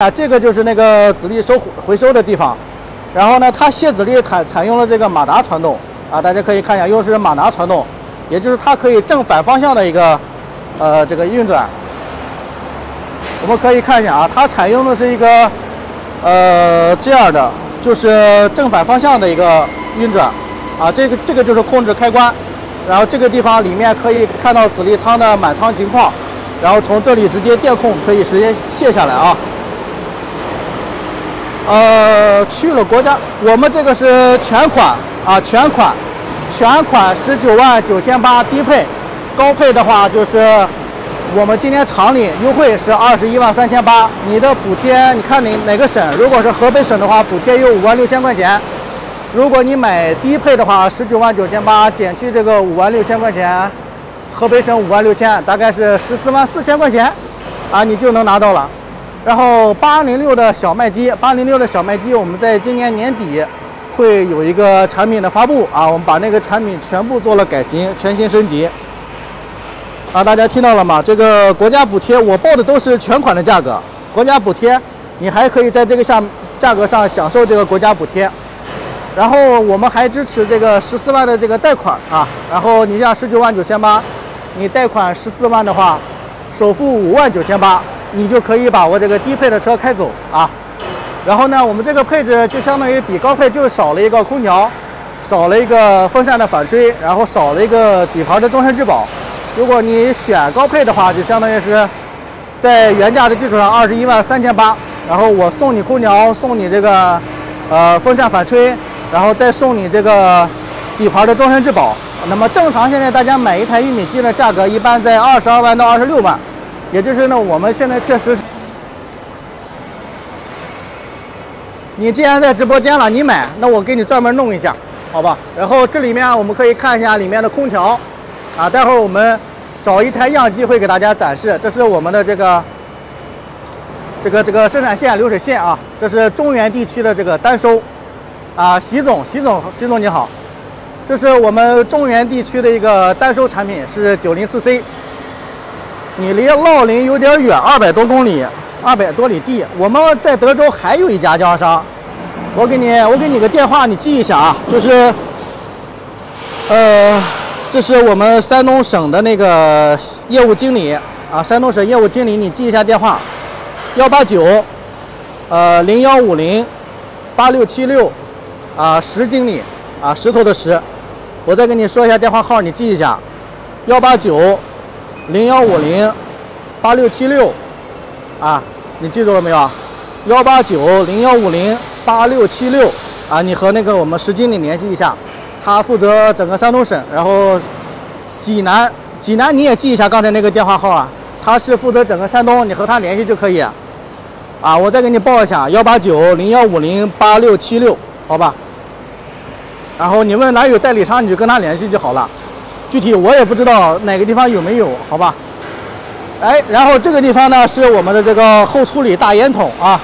啊，这个就是那个籽粒收回收的地方，然后呢，它卸籽粒采采用了这个马达传动啊，大家可以看一下，又是马达传动，也就是它可以正反方向的一个呃这个运转。我们可以看一下啊，它采用的是一个呃这样的，就是正反方向的一个运转啊，这个这个就是控制开关，然后这个地方里面可以看到籽粒仓的满仓情况，然后从这里直接电控可以直接卸下来啊。呃，去了国家，我们这个是全款啊，全款，全款十九万九千八低配，高配的话就是我们今天厂里优惠是二十一万三千八，你的补贴你看你哪个省？如果是河北省的话，补贴有五万六千块钱。如果你买低配的话，十九万九千八减去这个五万六千块钱，河北省五万六千，大概是十四万四千块钱，啊，你就能拿到了。然后八零六的小麦机，八零六的小麦机，我们在今年年底会有一个产品的发布啊，我们把那个产品全部做了改型，全新升级。啊，大家听到了吗？这个国家补贴我报的都是全款的价格，国家补贴你还可以在这个下价格上享受这个国家补贴。然后我们还支持这个十四万的这个贷款啊，然后你像十九万九千八，你贷款十四万的话，首付五万九千八。你就可以把我这个低配的车开走啊，然后呢，我们这个配置就相当于比高配就少了一个空调，少了一个风扇的反吹，然后少了一个底盘的终身质保。如果你选高配的话，就相当于是在原价的基础上二十一万三千八，然后我送你空调，送你这个呃风扇反吹，然后再送你这个底盘的终身质保。那么正常现在大家买一台玉米机的价格一般在二十二万到二十六万。也就是呢，我们现在确实，你既然在直播间了，你买，那我给你专门弄一下，好吧？然后这里面我们可以看一下里面的空调，啊，待会儿我们找一台样机会给大家展示。这是我们的这个这个这个生产线流水线啊，这是中原地区的这个单收，啊，习总，习总，习总你好，这是我们中原地区的一个单收产品，是九零四 C。你离乐林有点远，二百多公里，二百多里地。我们在德州还有一家经销商，我给你，我给你个电话，你记一下啊。就是，呃，这是我们山东省的那个业务经理啊，山东省业务经理，你记一下电话，幺八九，呃，零幺五零，八六七六，啊，石经理啊，石头的石。我再跟你说一下电话号，你记一下，幺八九。零幺五零八六七六啊，你记住了没有？幺八九零幺五零八六七六啊，你和那个我们石经理联系一下，他负责整个山东省，然后济南，济南你也记一下刚才那个电话号啊，他是负责整个山东，你和他联系就可以。啊，我再给你报一下，幺八九零幺五零八六七六，好吧？然后你问哪有代理商，你就跟他联系就好了。具体我也不知道哪个地方有没有，好吧？哎，然后这个地方呢是我们的这个后处理大烟筒啊，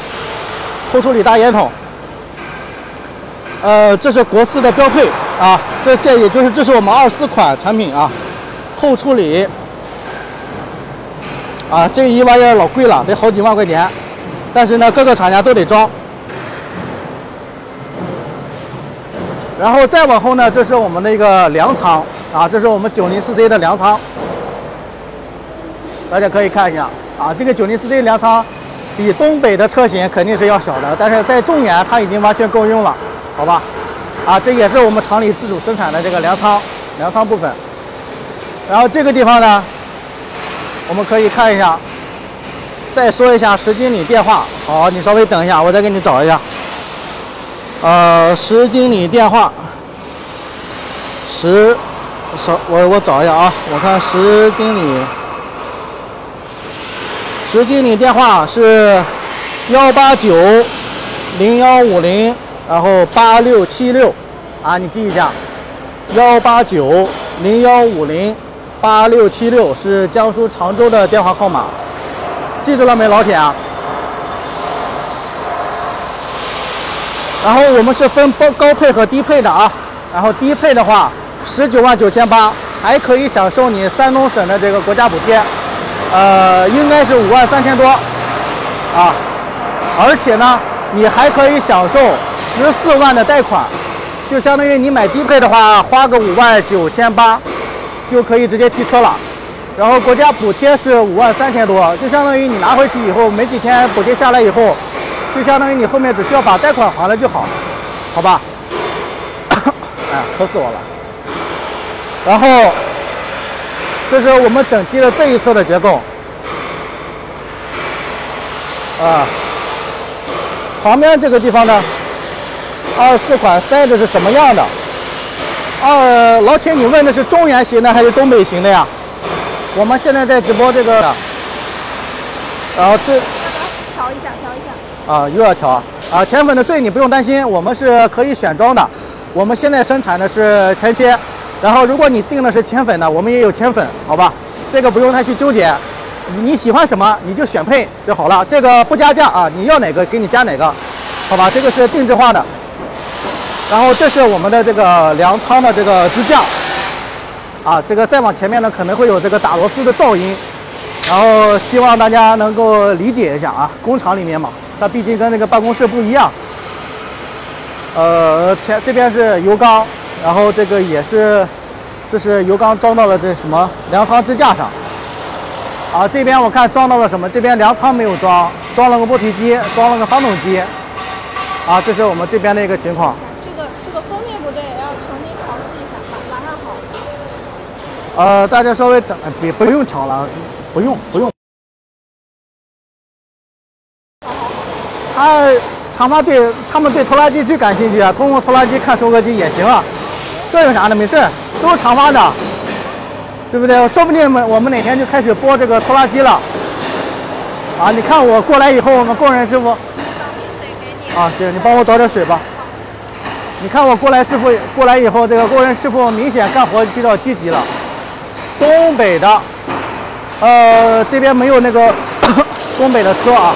后处理大烟筒。呃，这是国四的标配啊，这这也就是这是我们二四款产品啊，后处理啊，这一玩意儿老贵了，得好几万块钱，但是呢各个厂家都得装。然后再往后呢，这是我们的一个粮仓。啊，这是我们九零四 C 的粮仓，大家可以看一下啊。这个九零四 C 粮仓比东北的车型肯定是要小的，但是在中原它已经完全够用了，好吧？啊，这也是我们厂里自主生产的这个粮仓，粮仓部分。然后这个地方呢，我们可以看一下，再说一下石经理电话。好，你稍微等一下，我再给你找一下。呃，石经理电话，石。稍我我找一下啊，我看石经理，石经理电话是幺八九零幺五零，然后八六七六，啊，你记一下，幺八九零幺五零八六七六是江苏常州的电话号码，记住了没，老铁啊？然后我们是分高高配和低配的啊，然后低配的话。十九万九千八，还可以享受你山东省的这个国家补贴，呃，应该是五万三千多，啊，而且呢，你还可以享受十四万的贷款，就相当于你买低配的话，花个五万九千八就可以直接提车了。然后国家补贴是五万三千多，就相当于你拿回去以后没几天补贴下来以后，就相当于你后面只需要把贷款还了就好，好吧？哎，渴死我了。然后，这是我们整机的这一侧的结构，啊，旁边这个地方呢，二四款塞子是什么样的？二老铁，你问的是中原型的还是东北型的呀？我们现在在直播这个，然后这调一下，调一下。啊，又要调啊！浅粉的税你不用担心，我们是可以选装的。我们现在生产的是前切，然后如果你订的是前粉的，我们也有前粉，好吧？这个不用太去纠结，你喜欢什么你就选配就好了。这个不加价啊，你要哪个给你加哪个，好吧？这个是定制化的。然后这是我们的这个粮仓的这个支架。啊，这个再往前面呢，可能会有这个打螺丝的噪音，然后希望大家能够理解一下啊。工厂里面嘛，它毕竟跟那个办公室不一样。呃，前这边是油缸，然后这个也是，这是油缸装到了这什么粮仓支架上。啊，这边我看装到了什么？这边粮仓没有装，装了个剥皮机，装了个发动机。啊，这是我们这边的一个情况。这个这个封面不对，要重新调试一下，马上好呃，大家稍微等，别不用调了，不用不用。他长发对他们对拖拉机最感兴趣啊，通过拖拉机看收割机也行啊，这有啥的？没事，都是长发的，对不对？说不定我们我们哪天就开始播这个拖拉机了。啊，你看我过来以后，我们工人师傅。啊，行，你帮我找点水吧。你看我过来师傅过来以后，这个工人师傅明显干活比较积极了。东北的，呃，这边没有那个 东北的车啊。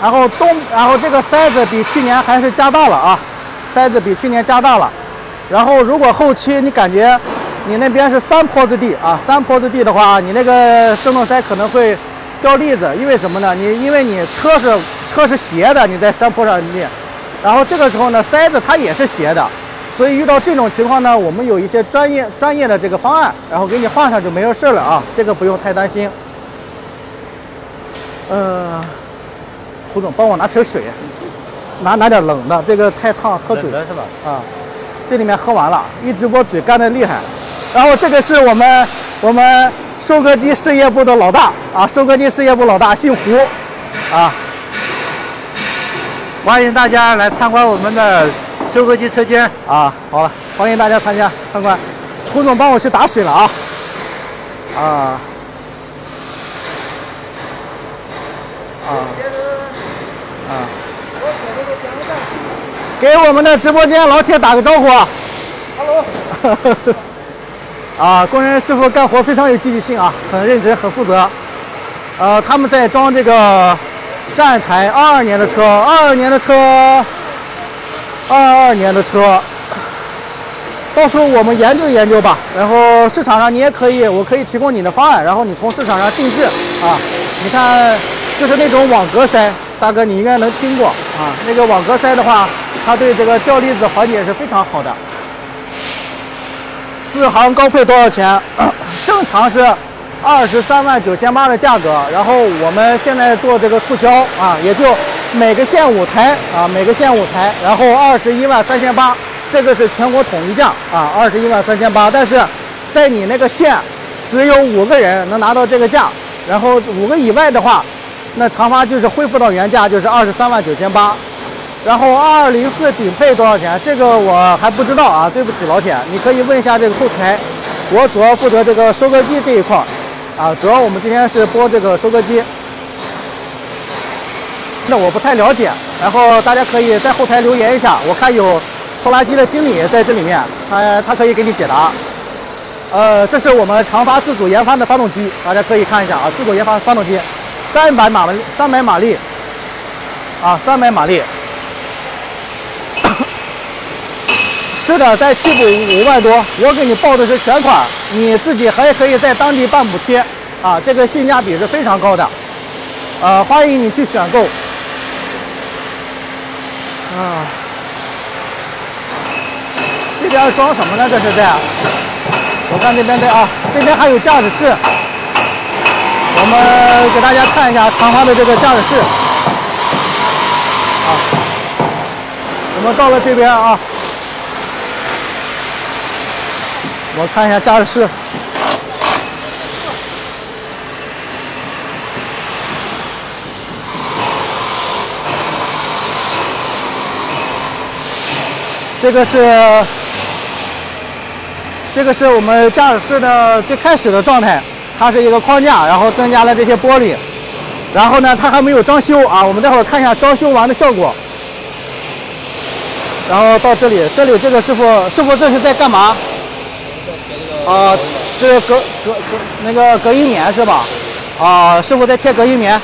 然后东，然后这个塞子比去年还是加大了啊，塞子比去年加大了。然后如果后期你感觉你那边是山坡子地啊，山坡子地的话，你那个震动塞可能会掉粒子，因为什么呢？你因为你车是车是斜的，你在山坡上立，然后这个时候呢，塞子它也是斜的。所以遇到这种情况呢，我们有一些专业专业的这个方案，然后给你换上就没有事了啊，这个不用太担心。嗯，胡总，帮我拿瓶水，拿拿点冷的，这个太烫，喝嘴是吧？啊，这里面喝完了，一直播嘴干的厉害。然后这个是我们我们收割机事业部的老大啊，收割机事业部老大姓胡啊，欢迎大家来参观我们的。收割机车间啊，好了，欢迎大家参加参观。胡总帮我去打水了啊，啊，啊，啊，给我们的直播间老铁打个招呼。Hello。啊，工人师傅干活非常有积极性啊，很认真，很负责。呃，他们在装这个站台，二二年的车，二二年的车。二二年的车，到时候我们研究研究吧。然后市场上你也可以，我可以提供你的方案，然后你从市场上定制啊。你看，就是那种网格筛，大哥你应该能听过啊。那个网格筛的话，它对这个掉粒子缓解是非常好的。四行高配多少钱？正常是二十三万九千八的价格，然后我们现在做这个促销啊，也就。每个线五台啊，每个线五台，然后二十一万三千八，这个是全国统一价啊，二十一万三千八。但是，在你那个线只有五个人能拿到这个价，然后五个以外的话，那长发就是恢复到原价，就是二十三万九千八。然后二二零四顶配多少钱？这个我还不知道啊，对不起老铁，你可以问一下这个后台，我主要负责这个收割机这一块啊，主要我们今天是播这个收割机。那我不太了解，然后大家可以在后台留言一下，我看有拖拉机的经理在这里面，他他可以给你解答。呃，这是我们长发自主研发的发动机，大家可以看一下啊，自主研发发动机，三百马力，三百马力，啊，三百马力。是的，在七补五万多，我给你报的是全款，你自己还可以在当地办补贴，啊，这个性价比是非常高的，呃，欢迎你去选购。啊，这边装什么呢？这是在，我看这边在啊，这边还有驾驶室，我们给大家看一下长发的这个驾驶室。啊，我们到了这边啊，我看一下驾驶室。这个是，这个是我们驾驶室的最开始的状态，它是一个框架，然后增加了这些玻璃，然后呢，它还没有装修啊，我们待会儿看一下装修完的效果。然后到这里，这里这个师傅，师傅这是在干嘛？啊，这是隔隔隔那个隔音棉是吧？啊，师傅在贴隔音棉。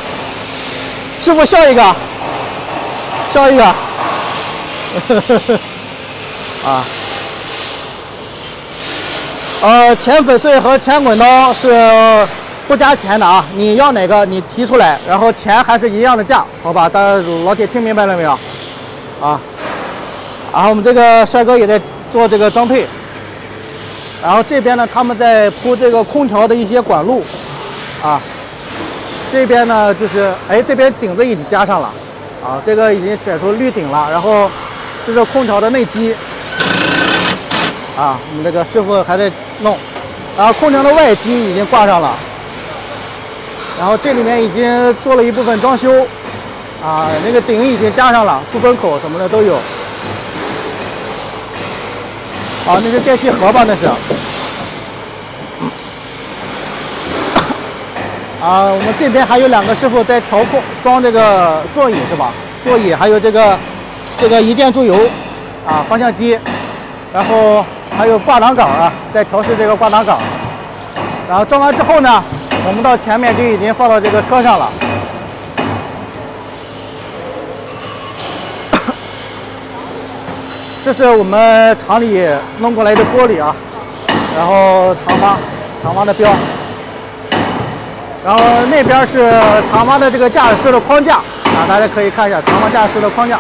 师傅笑一个，笑一个。呵呵呵。啊，呃，前粉碎和前滚刀是不加钱的啊，你要哪个你提出来，然后钱还是一样的价，好吧？大家老铁听明白了没有？啊，然后我们这个帅哥也在做这个装配，然后这边呢，他们在铺这个空调的一些管路，啊，这边呢就是，哎，这边顶子已经加上了，啊，这个已经显出绿顶了，然后这是空调的内机。啊，我们这个师傅还在弄，然后空调的外机已经挂上了，然后这里面已经做了一部分装修，啊，那个顶已经加上了，出风口什么的都有。啊，那是电器盒吧？那是。啊，我们这边还有两个师傅在调控装这个座椅是吧？座椅还有这个这个一键注油，啊，方向机，然后。还有挂挡杆啊，在调试这个挂挡杆，然后装完之后呢，我们到前面就已经放到这个车上了。这是我们厂里弄过来的玻璃啊，然后长发，长发的标，然后那边是长发的这个驾驶室的框架啊，大家可以看一下长发驾驶室的框架，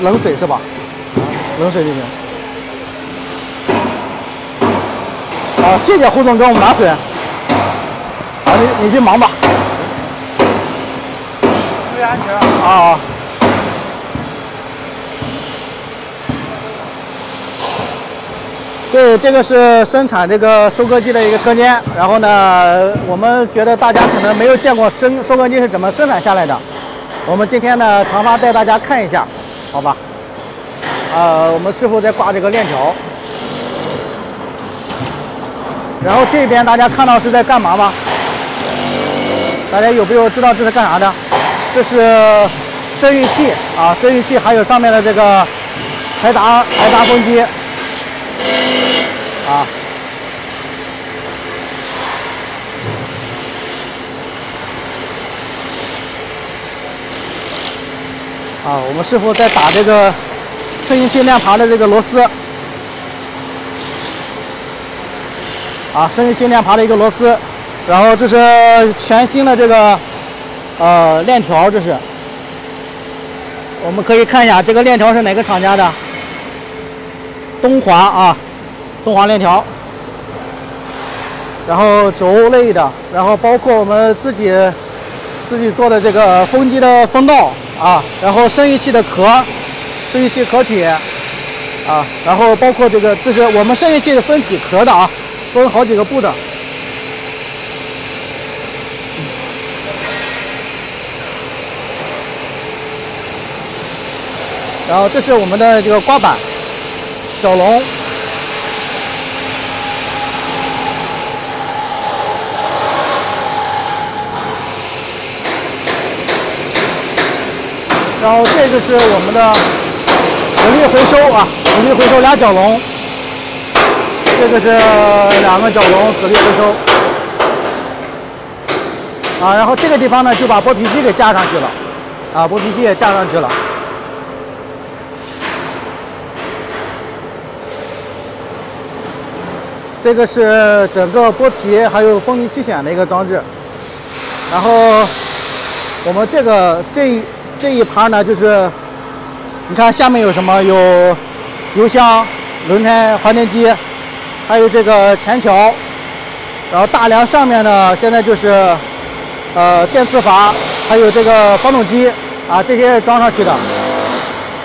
冷水是吧？冷水就行。好，谢谢胡总给我们拿水。好，你你去忙吧。注意安全啊！对，这个是生产这个收割机的一个车间。然后呢，我们觉得大家可能没有见过生收割机是怎么生产下来的。我们今天呢，长发带大家看一下，好吧？呃，我们师傅在挂这个链条，然后这边大家看到是在干嘛吗？大家有没有知道这是干啥的？这是生育器啊，生育器还有上面的这个海达海达风机啊。啊，我们师傅在打这个。生育器链爬的这个螺丝，啊，生育器链爬的一个螺丝，然后这是全新的这个呃链条，这是，我们可以看一下这个链条是哪个厂家的，东华啊，东华链条，然后轴类的，然后包括我们自己自己做的这个风机的风道啊，然后生育器的壳。生育器壳体啊，然后包括这个，这是我们生育器是分几壳的啊，分好几个部的。然后这是我们的这个刮板、角龙，然后这个是我们的。纸力回收啊，纸力回收俩角龙，这个是两个角龙纸力回收啊，然后这个地方呢就把剥皮机给架上去了啊，剥皮机也架上去了。这个是整个剥皮还有风云气险的一个装置。然后我们这个这这一盘呢，就是你看下面有什么？有油箱、轮胎、发电机，还有这个前桥。然后大梁上面呢，现在就是呃电磁阀，还有这个发动机啊，这些装上去的。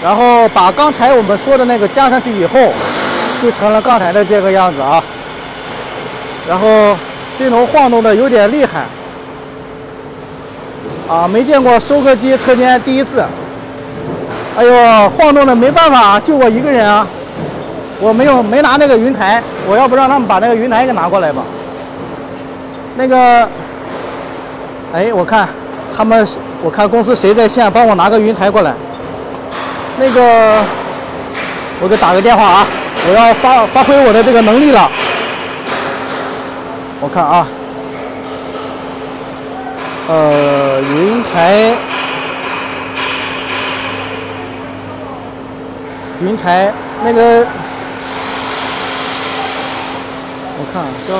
然后把刚才我们说的那个加上去以后，就成了刚才的这个样子啊。然后这头晃动的有点厉害，啊，没见过收割机车间第一次。哎呦，晃动的没办法，就我一个人啊，我没有没拿那个云台，我要不让他们把那个云台给拿过来吧。那个，哎，我看他们，我看公司谁在线，帮我拿个云台过来。那个，我给打个电话啊，我要发发挥我的这个能力了。我看啊，呃，云台，云台那个，我看叫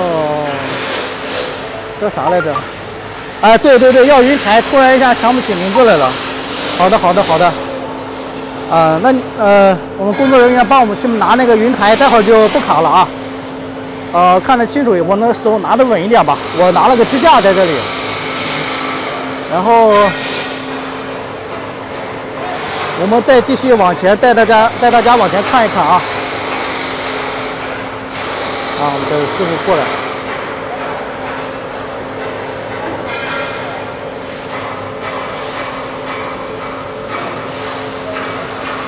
叫啥来着？哎，对对对，要云台，突然一下想不起名字来了。好的，好的，好的。啊，那呃，我们工作人员帮我们去拿那个云台，待会儿就不卡了啊。呃，看得清楚，我那手拿得稳一点吧。我拿了个支架在这里，然后我们再继续往前带大家带大家往前看一看啊。啊，我们的师傅过来。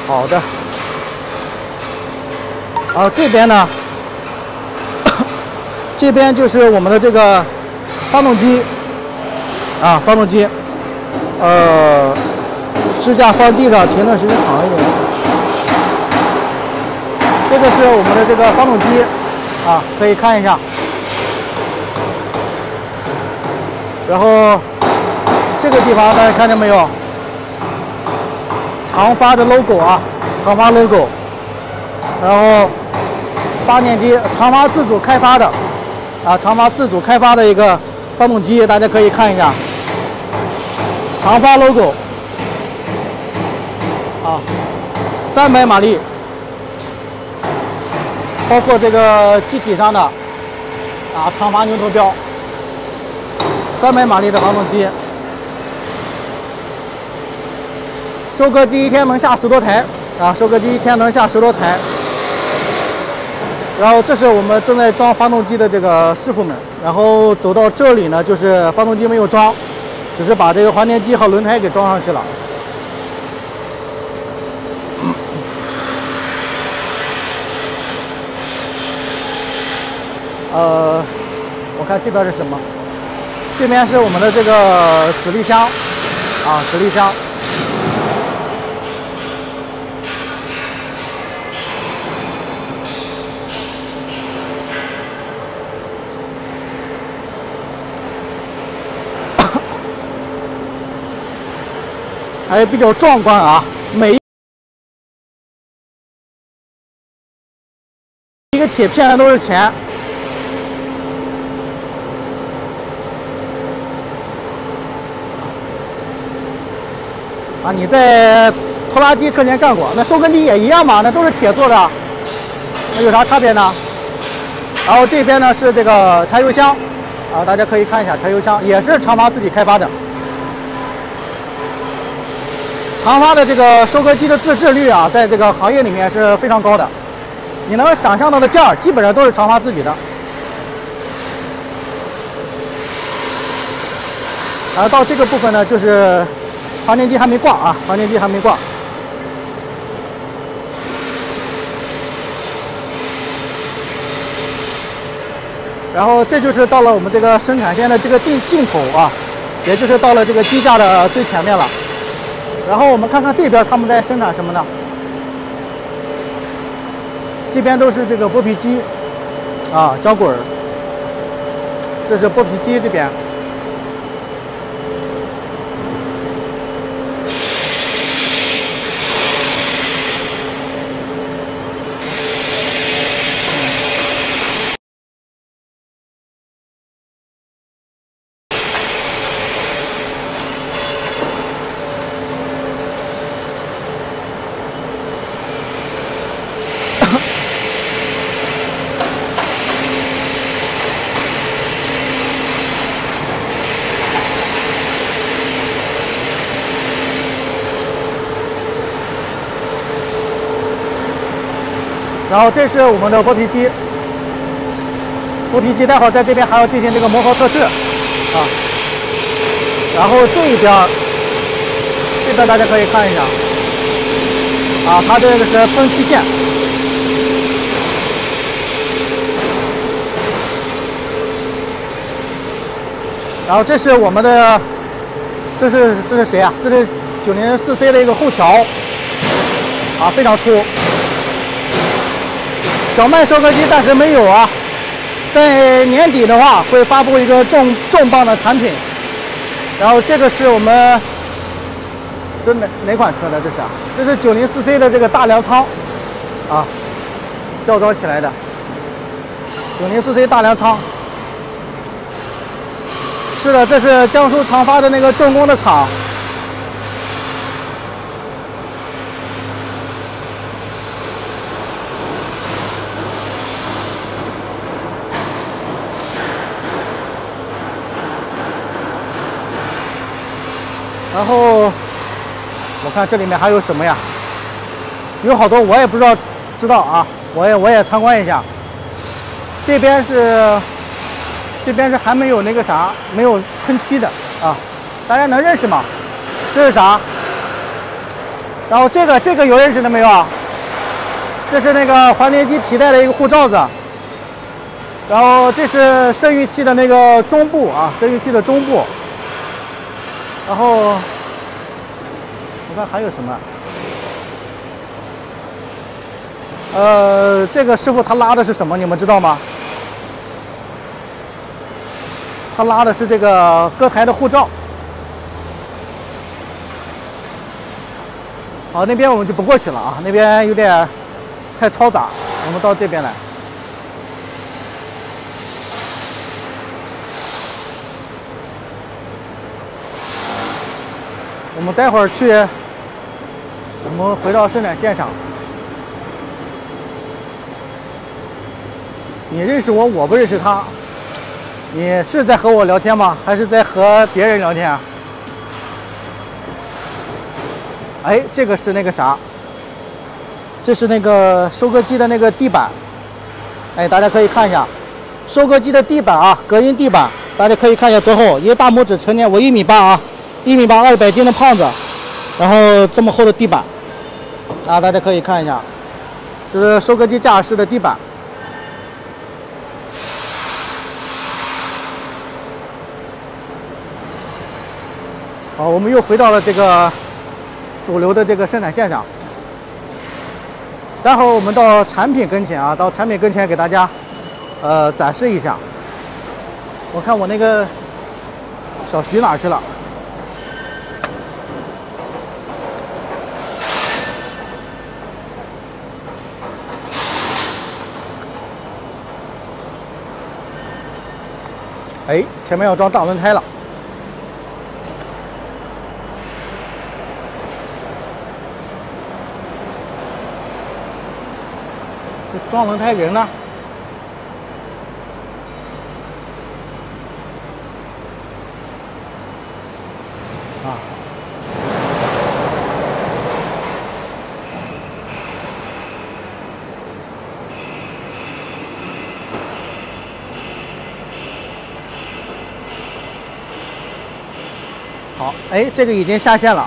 好的。啊，这边呢？这边就是我们的这个发动机啊，发动机，呃，支架放地上停的时间长一点。这个是我们的这个发动机啊，可以看一下。然后这个地方大家看见没有？长发的 logo 啊，长发 logo。然后发电机长发自主开发的。啊，长发自主开发的一个发动机，大家可以看一下，长发 logo，啊，三百马力，包括这个机体上的啊长发牛头标，三百马力的发动机，收割机一天能下十多台。啊，收割机一天能下十多台。然后这是我们正在装发动机的这个师傅们，然后走到这里呢，就是发动机没有装，只是把这个发电机和轮胎给装上去了。呃，我看这边是什么？这边是我们的这个指力箱，啊，指力箱。还比较壮观啊！每一个铁片都是钱啊！你在拖拉机车间干过，那收割机也一样嘛？那都是铁做的，那有啥差别呢？然后这边呢是这个柴油箱啊，大家可以看一下，柴油箱也是长发自己开发的。长发的这个收割机的自制率啊，在这个行业里面是非常高的。你能想象到的件儿，基本上都是长发自己的。然后到这个部分呢，就是发电机还没挂啊，发电机还没挂。然后这就是到了我们这个生产线的这个定尽头啊，也就是到了这个机架的最前面了。然后我们看看这边他们在生产什么呢？这边都是这个剥皮机，啊，胶滚，这是剥皮机这边。然后这是我们的剥皮机，剥皮机待会儿在这边还要进行这个磨合测试啊。然后这一边，这边大家可以看一下啊，它这个是喷漆线。然后这是我们的，这是这是谁啊？这是九零四 C 的一个后桥，啊，非常粗。小麦收割机暂时没有啊，在年底的话会发布一个重重磅的产品。然后这个是我们，这哪哪款车的？这是啊，这是九零四 C 的这个大粮仓，啊，吊装起来的，九零四 C 大粮仓。是的，这是江苏长发的那个重工的厂。然后我看这里面还有什么呀？有好多我也不知道，知道啊，我也我也参观一下。这边是。这边是还没有那个啥，没有喷漆的啊，大家能认识吗？这是啥？然后这个这个有认识的没有啊？这是那个环电机皮带的一个护罩子。然后这是生育器的那个中部啊，生育器的中部。然后我看还有什么？呃，这个师傅他拉的是什么？你们知道吗？他拉的是这个歌台的护照。好，那边我们就不过去了啊，那边有点太嘈杂，我们到这边来。我们待会儿去，我们回到生产线上。你认识我，我不认识他。你是在和我聊天吗？还是在和别人聊天？哎，这个是那个啥？这是那个收割机的那个地板。哎，大家可以看一下，收割机的地板啊，隔音地板，大家可以看一下多厚。一个大拇指成年，我一米八啊，一米八，二百斤的胖子，然后这么厚的地板啊，大家可以看一下，这是收割机驾驶室的地板。好，我们又回到了这个主流的这个生产线上。待会儿我们到产品跟前啊，到产品跟前给大家呃展示一下。我看我那个小徐哪去了？前面要装大轮胎了。装轮胎人呢？好，哎，这个已经下线了。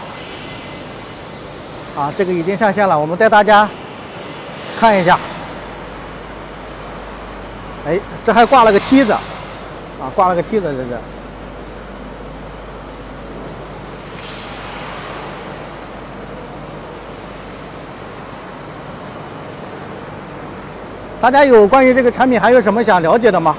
啊，这个已经下线了，我们带大家看一下。哎，这还挂了个梯子，啊，挂了个梯子，这是。大家有关于这个产品还有什么想了解的吗？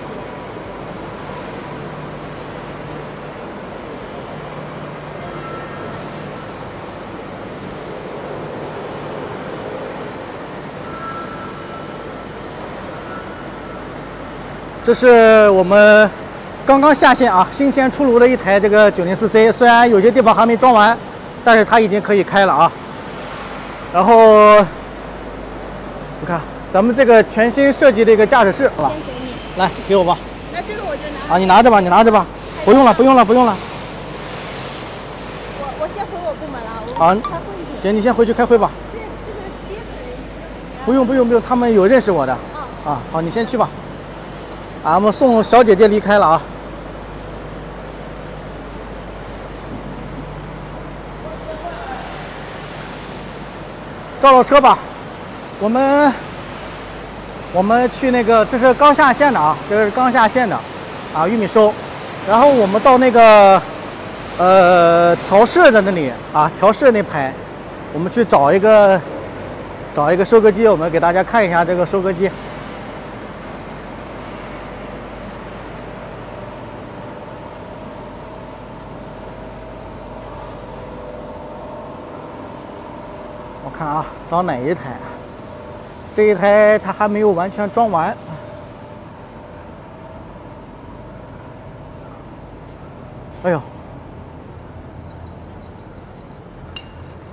这是我们刚刚下线啊，新鲜出炉的一台这个九零四 C，虽然有些地方还没装完，但是它已经可以开了啊。然后，你看咱们这个全新设计的一个驾驶室，好吧？先给你，来给我吧。那这个我就拿。啊，你拿着吧，你拿着吧。不用了，不用了，不用了。我我先回我部门了，我开会去。行，你先回去开会吧。这这个接水，不用不用不用，他们有认识我的。啊，好，你先去吧。俺们送小姐姐离开了啊。照照车吧，我们我们去那个，这是刚下线的啊，这是刚下线的啊，玉米收。然后我们到那个呃调试的那里啊，调试那排，我们去找一个找一个收割机，我们给大家看一下这个收割机。我看啊，找哪一台？这一台它还没有完全装完。哎呦，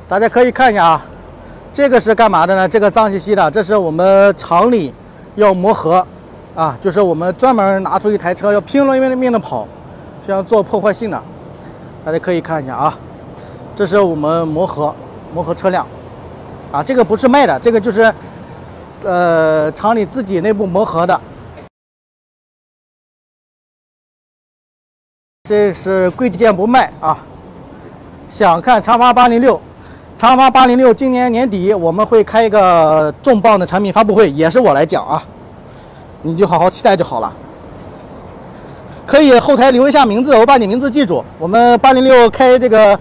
大家可以看一下啊，这个是干嘛的呢？这个脏兮兮的，这是我们厂里要磨合啊，就是我们专门拿出一台车要拼了命的跑，这样做破坏性的。大家可以看一下啊，这是我们磨合磨合车辆啊，这个不是卖的，这个就是呃厂里自己内部磨合的。这是贵贱不卖啊！想看长发八零六，长发八零六，今年年底我们会开一个重磅的产品发布会，也是我来讲啊，你就好好期待就好了。可以后台留一下名字，我把你名字记住。我们八零六开这个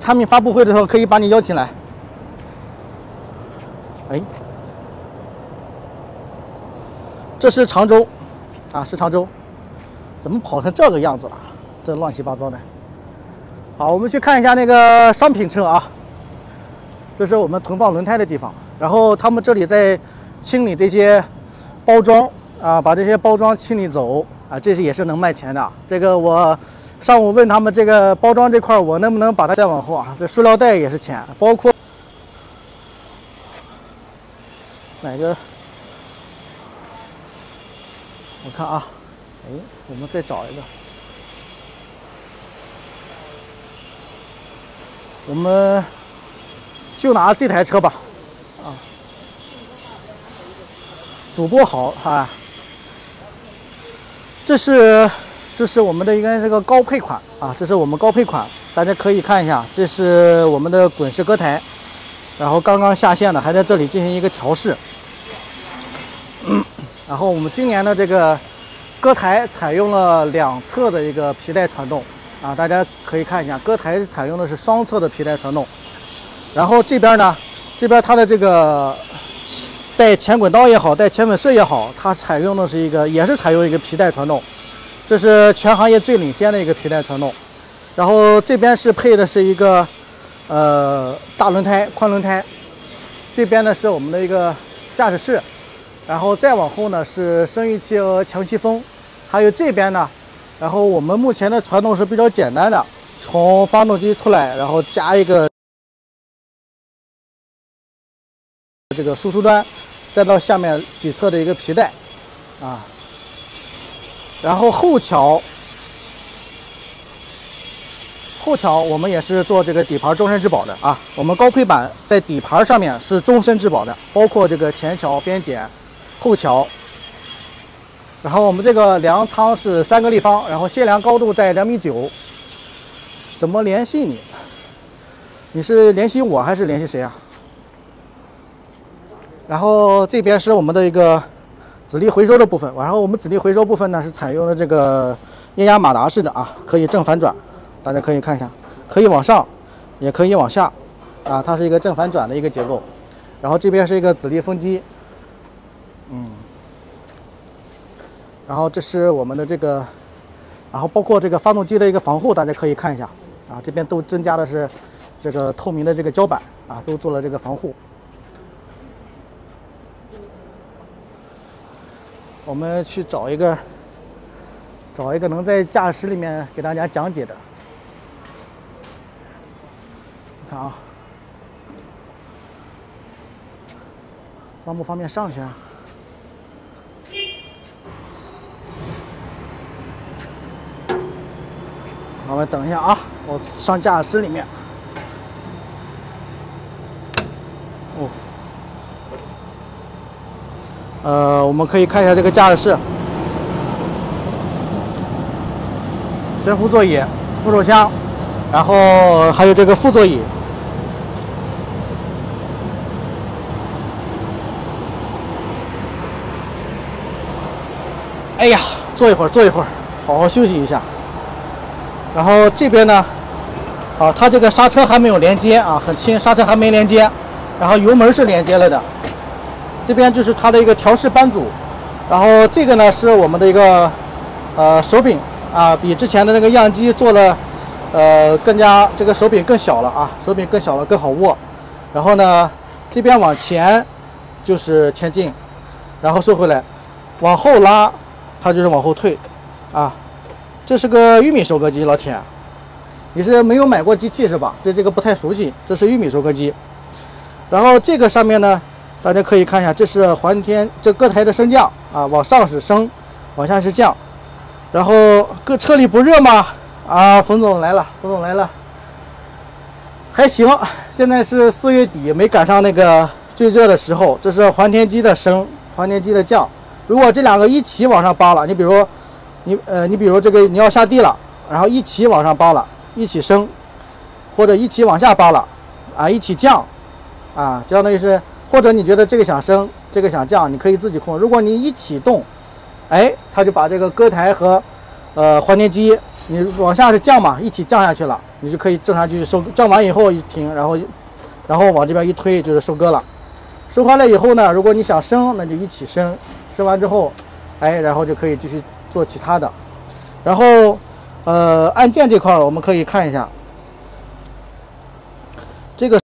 产品发布会的时候，可以把你邀请来。哎，这是常州啊，是常州，怎么跑成这个样子了？这乱七八糟的。好，我们去看一下那个商品车啊，这是我们囤放轮胎的地方。然后他们这里在清理这些包装啊，把这些包装清理走啊，这是也是能卖钱的。这个我上午问他们这个包装这块，我能不能把它再往后啊？这塑料袋也是钱，包括哪个？我看啊，哎，我们再找一个。我们就拿这台车吧，啊，主播好啊，这是这是我们的应该是个高配款啊，这是我们高配款，大家可以看一下，这是我们的滚石割台，然后刚刚下线的，还在这里进行一个调试，然后我们今年的这个割台采用了两侧的一个皮带传动。啊，大家可以看一下，割台采用的是双侧的皮带传动，然后这边呢，这边它的这个带前滚刀也好，带前粉碎也好，它采用的是一个，也是采用一个皮带传动，这是全行业最领先的一个皮带传动。然后这边是配的是一个呃大轮胎宽轮胎，这边呢是我们的一个驾驶室，然后再往后呢是升域器和强吸风，还有这边呢。然后我们目前的传动是比较简单的，从发动机出来，然后加一个这个输出端，再到下面几侧的一个皮带，啊，然后后桥，后桥我们也是做这个底盘终身质保的啊，我们高配版在底盘上面是终身质保的，包括这个前桥、边剪、后桥。然后我们这个粮仓是三个立方，然后限粮高度在两米九。怎么联系你？你是联系我还是联系谁啊？然后这边是我们的一个籽粒回收的部分，然后我们籽粒回收部分呢是采用了这个液压马达式的啊，可以正反转，大家可以看一下，可以往上，也可以往下，啊，它是一个正反转的一个结构。然后这边是一个籽粒风机，嗯。然后这是我们的这个，然后包括这个发动机的一个防护，大家可以看一下啊，这边都增加的是这个透明的这个胶板啊，都做了这个防护。我们去找一个，找一个能在驾驶室里面给大家讲解的。你看啊，方不方便上去啊？我们等一下啊，我上驾驶室里面。哦，呃，我们可以看一下这个驾驶室，悬浮座椅、扶手箱，然后还有这个副座椅。哎呀，坐一会儿，坐一会儿，好好休息一下。然后这边呢，啊，它这个刹车还没有连接啊，很轻，刹车还没连接。然后油门是连接了的。这边就是它的一个调试扳组。然后这个呢是我们的一个呃手柄啊，比之前的那个样机做的呃更加这个手柄更小了啊，手柄更小了，更好握。然后呢，这边往前就是前进，然后收回来，往后拉。它就是往后退，啊，这是个玉米收割机，老铁，你是没有买过机器是吧？对这个不太熟悉，这是玉米收割机。然后这个上面呢，大家可以看一下，这是环天这各台的升降啊，往上是升，往下是降。然后各车里不热吗？啊，冯总来了，冯总来了，还行。现在是四月底，没赶上那个最热的时候。这是环天机的升，环天机的降。如果这两个一起往上扒了，你比如，你呃，你比如这个你要下地了，然后一起往上扒了，一起升，或者一起往下扒了，啊，一起降，啊，就相当于是，或者你觉得这个想升，这个想降，你可以自己控。如果你一起动，哎，它就把这个歌台和呃换电机，你往下是降嘛，一起降下去了，你就可以正常继续收。降完以后一停，然后然后往这边一推就是收割了。收回来以后呢，如果你想升，那就一起升。升完之后，哎，然后就可以继续做其他的。然后，呃，按键这块我们可以看一下。这个